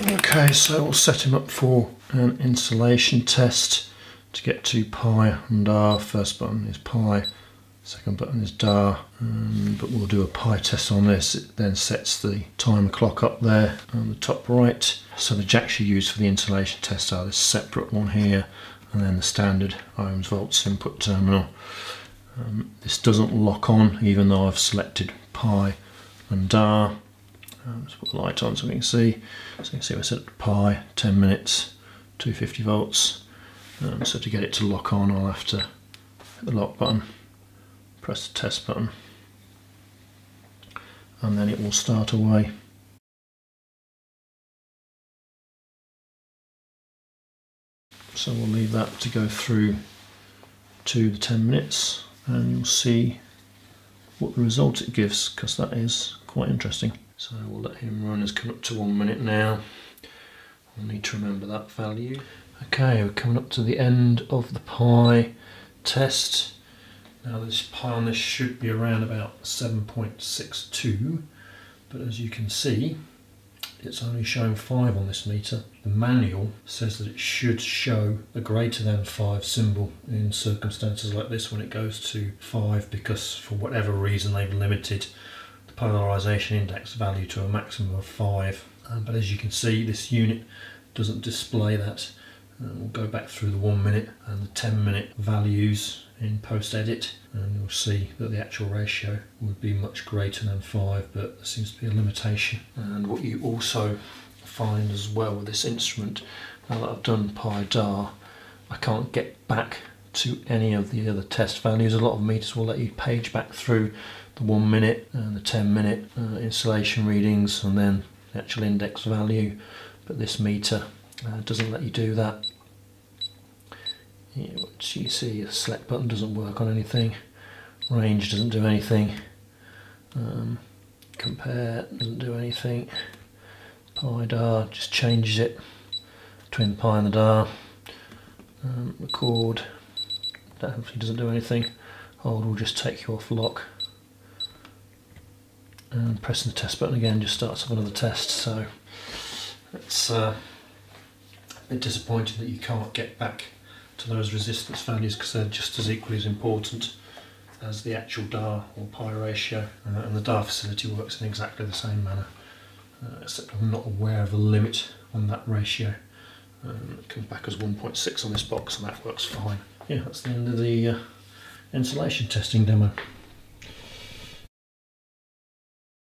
Okay, so we'll set him up for an insulation test to get to pi and r. First button is pi, second button is dar, um, but we'll do a pi test on this. It then sets the timer clock up there on the top right. So the jacks you use for the insulation test are this separate one here and then the standard ohms volts input terminal. Um, this doesn't lock on even though I've selected pi and dar. Um, let's put the light on so we can see. So you can see we're set to pi, 10 minutes, 250 volts. Um, so to get it to lock on I'll have to hit the lock button, press the test button and then it will start away. So we'll leave that to go through to the 10 minutes and you'll see what the result it gives because that is quite interesting. So we'll let him run, it's come up to one minute now. I'll need to remember that value. Okay, we're coming up to the end of the pi test. Now this pi on this should be around about 7.62, but as you can see, it's only showing 5 on this meter. The manual says that it should show a greater than 5 symbol in circumstances like this when it goes to 5 because for whatever reason they've limited polarization index value to a maximum of 5. Um, but as you can see this unit doesn't display that. Uh, we'll go back through the 1 minute and the 10 minute values in post edit and you'll see that the actual ratio would be much greater than 5 but there seems to be a limitation and what you also find as well with this instrument now that I've done pi dar I can't get back to any of the other test values a lot of meters will let you page back through the 1 minute and the 10 minute uh, insulation readings and then the actual index value. But this meter uh, doesn't let you do that. Yeah, what you see the select button doesn't work on anything range doesn't do anything um, compare doesn't do anything pi dar just changes it between the pi and the dar um, record that hopefully doesn't do anything. Hold will just take you off lock and pressing the test button again just starts off another test so it's uh, a bit disappointing that you can't get back to those resistance values because they're just as equally as important as the actual DAR or pi ratio uh, and the DAR facility works in exactly the same manner. Uh, except I'm not aware of a limit on that ratio. Um, it comes back as 1.6 on this box and that works fine. Yeah that's the end of the uh, insulation testing demo